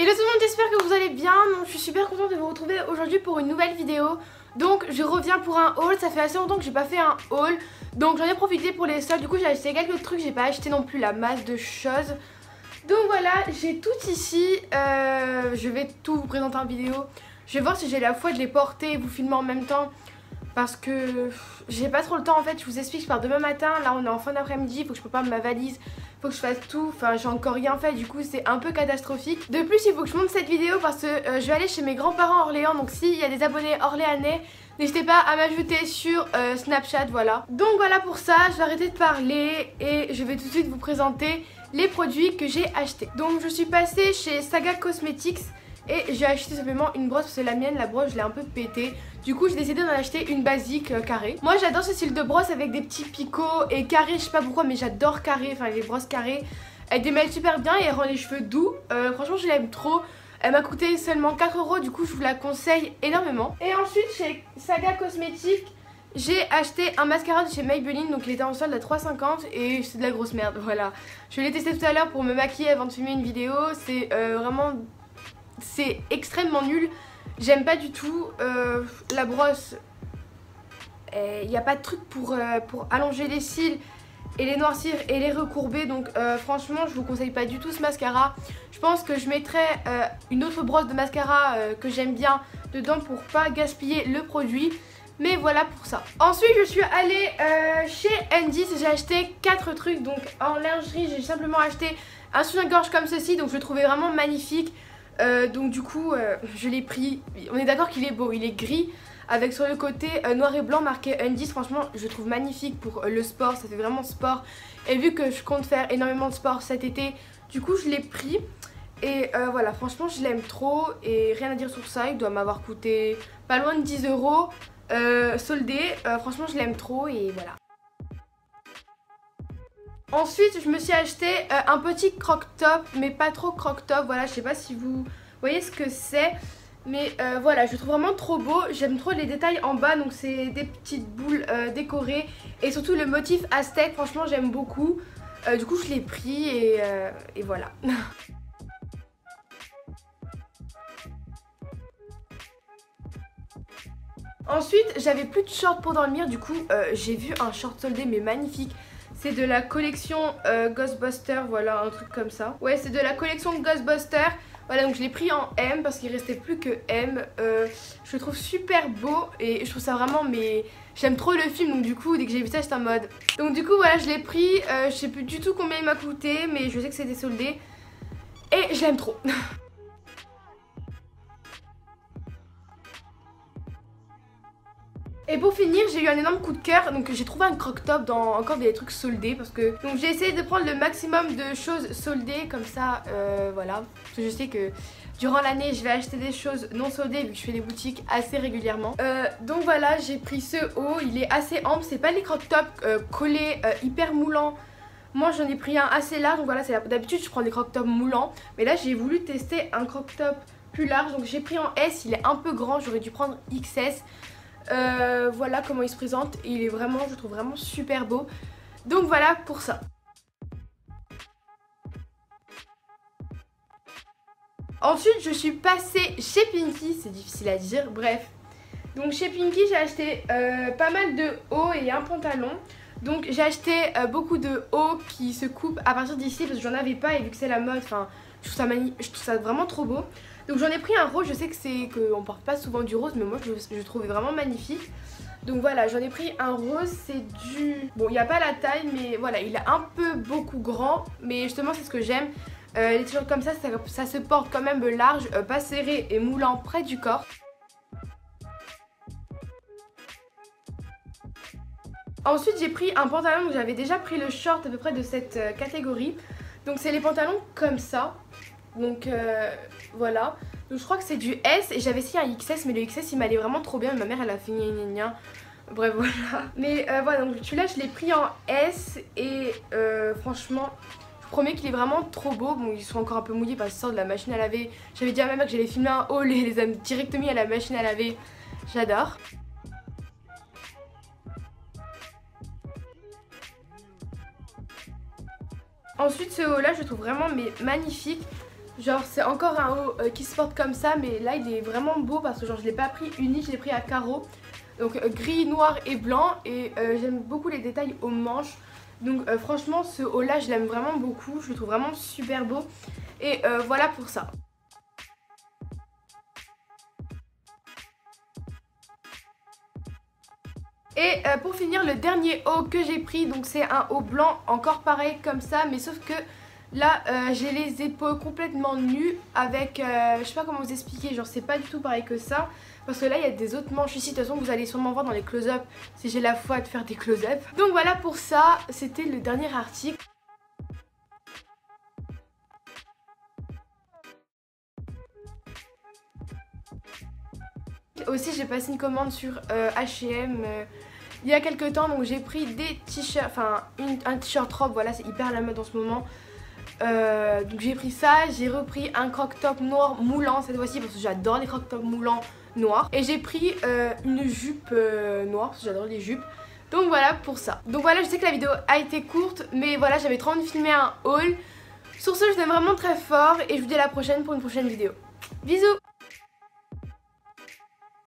Hello tout le monde, j'espère que vous allez bien. Je suis super contente de vous retrouver aujourd'hui pour une nouvelle vidéo. Donc je reviens pour un haul, ça fait assez longtemps que j'ai pas fait un haul. Donc j'en ai profité pour les soldes, du coup j'ai acheté quelques trucs, j'ai pas acheté non plus la masse de choses. Donc voilà, j'ai tout ici, euh, je vais tout vous présenter en vidéo. Je vais voir si j'ai la foi de les porter et vous filmer en même temps. Parce que j'ai pas trop le temps en fait, je vous explique, je pars demain matin, là on est en fin d'après-midi, il faut que je prépare ma valise, faut que je fasse tout, enfin j'ai encore rien fait. Du coup c'est un peu catastrophique. De plus il faut que je monte cette vidéo parce que euh, je vais aller chez mes grands-parents Orléans. Donc s'il y a des abonnés orléanais N'hésitez pas à m'ajouter sur euh, Snapchat, voilà. Donc voilà pour ça, je vais arrêter de parler et je vais tout de suite vous présenter les produits que j'ai achetés. Donc je suis passée chez Saga Cosmetics et j'ai acheté simplement une brosse parce que la mienne, la brosse, je l'ai un peu pétée. Du coup, j'ai décidé d'en acheter une basique euh, carrée. Moi, j'adore ce style de brosse avec des petits picots et carrés. Je sais pas pourquoi, mais j'adore carré, enfin les brosses carrées. Elle démêle super bien et elle rend les cheveux doux. Euh, franchement, je l'aime trop. Elle m'a coûté seulement 4 euros, du coup, je vous la conseille énormément. Et ensuite, chez Saga Cosmetics, j'ai acheté un mascara de chez Maybelline, donc il était en solde à 3,50 et c'est de la grosse merde, voilà. Je l'ai testé tout à l'heure pour me maquiller avant de filmer une vidéo, c'est euh, vraiment c'est extrêmement nul. J'aime pas du tout euh, la brosse. Il n'y a pas de truc pour, euh, pour allonger les cils et les noircir et les recourber. Donc euh, franchement, je vous conseille pas du tout ce mascara. Je pense que je mettrai une autre brosse de mascara que j'aime bien dedans pour pas gaspiller le produit. Mais voilà pour ça. Ensuite, je suis allée chez Andy. J'ai acheté 4 trucs. Donc en lingerie, j'ai simplement acheté un soutien-gorge comme ceci. Donc je le trouvais vraiment magnifique. Euh, donc du coup euh, je l'ai pris, on est d'accord qu'il est beau, il est gris avec sur le côté euh, noir et blanc marqué Undies, franchement je trouve magnifique pour le sport, ça fait vraiment sport. Et vu que je compte faire énormément de sport cet été, du coup je l'ai pris. Et voilà franchement je l'aime trop. Et rien à dire sur ça, il doit m'avoir coûté pas loin de 10 euros soldé, franchement je l'aime trop et voilà. Ensuite, je me suis acheté euh, un petit croc-top, mais pas trop croc-top. Voilà, je sais pas si vous voyez ce que c'est. Mais euh, voilà, je le trouve vraiment trop beau. J'aime trop les détails en bas, donc c'est des petites boules euh, décorées. Et surtout le motif aztèque, franchement j'aime beaucoup. du coup je l'ai pris et, et voilà. Ensuite, j'avais plus de short pour dormir, du coup j'ai vu un short soldé mais magnifique. C'est de la collection euh, Ghostbuster, voilà, un truc comme ça. Ouais, c'est de la collection Ghostbuster. Voilà, donc je l'ai pris en M parce qu'il restait plus que M. Euh, je le trouve super beau et je trouve ça vraiment, mais j'aime trop le film. Donc du coup, dès que j'ai vu ça, j'étais en mode. Donc du coup, voilà, je l'ai pris. Euh, je sais plus du tout combien il m'a coûté, mais je sais que c'était soldé. Et je l'aime trop. Et pour finir, j'ai eu un énorme coup de cœur, donc j'ai trouvé un croc-top dans encore des trucs soldés parce que donc j'ai essayé de prendre le maximum de choses soldées comme ça, euh, voilà. Parce que je sais que durant l'année, je vais acheter des choses non soldées vu que je fais des boutiques assez régulièrement. Euh, donc voilà, j'ai pris ce haut, il est assez ample, c'est pas les croc-tops euh, collés hyper moulants. Moi j'en ai pris un assez large, donc voilà, d'habitude je prends des croc-tops moulants, mais là j'ai voulu tester un croc-top plus large, donc j'ai pris en S, il est un peu grand, j'aurais dû prendre XS. Euh, voilà comment il se présente. Il est vraiment, je trouve vraiment super beau. Donc voilà pour ça. Ensuite, je suis passée chez Pinky, c'est difficile à dire, bref. Donc chez Pinky, j'ai acheté euh, pas mal de hauts et un pantalon. Donc j'ai acheté euh, beaucoup de hauts qui se coupent à partir d'ici parce que j'en avais pas et vu que c'est la mode, enfin, je, je trouve ça vraiment trop beau. Donc j'en ai pris un rose, je sais que c'est qu'on porte pas souvent du rose mais moi je, je trouvais vraiment magnifique. Donc voilà, j'en ai pris un rose, c'est du... Bon, il n'y a pas la taille, mais voilà, il est un peu beaucoup grand, mais justement c'est ce que j'aime. Euh, les t-shirts comme ça, ça, se porte quand même large, euh, pas serré et moulant près du corps. Ensuite j'ai pris un pantalon, j'avais déjà pris le short à peu près de cette euh, catégorie. Donc c'est les pantalons comme ça. Donc voilà. Donc je crois que c'est du S et j'avais essayé un XS mais le XS il m'allait vraiment trop bien. Ma mère elle a fait gna gna Bref voilà. Mais euh, voilà donc celui-là je l'ai pris en S et euh, franchement je promets qu'il est vraiment trop beau. Bon ils sont encore un peu mouillés parce qu'ils sortent de la machine à laver. J'avais dit à ma mère que j'allais filmer un haul et les a directement mis à la machine à laver. J'adore. Ensuite ce haut là je trouve vraiment magnifique Genre c'est encore un haut euh, qui se porte comme ça mais là il est vraiment beau parce que genre je l'ai pas pris uni, je l'ai pris à carreaux. Donc euh, gris, noir et blanc et euh, j'aime beaucoup les détails aux manches. Donc franchement ce haut là je l'aime vraiment beaucoup, je le trouve vraiment super beau. Et voilà pour ça. Et pour finir le dernier haut que j'ai pris donc c'est un haut blanc encore pareil comme ça mais sauf que Là, euh, j'ai les épaules complètement nues avec, euh, je sais pas comment vous expliquer, genre c'est pas du tout pareil que ça. Parce que là, il y a des autres manches ici, de toute façon, vous allez sûrement voir dans les close-up si j'ai la foi de faire des close-up. Donc voilà pour ça, c'était le dernier article. Aussi, j'ai passé une commande sur H&M il y a quelques temps, donc j'ai pris des t-shirts, enfin un t-shirt robe, voilà, c'est hyper la mode en ce moment. Euh, donc j'ai pris ça, j'ai repris un croc-top noir moulant cette fois-ci parce que j'adore les croc-top moulants noirs. Et j'ai pris euh, une jupe euh, noire parce que j'adore les jupes. Donc voilà pour ça. Donc voilà, je sais que la vidéo a été courte, mais voilà, j'avais trop envie de filmer un haul. Sur ce, je vous aime vraiment très fort et je vous dis à la prochaine pour une prochaine vidéo. Bisous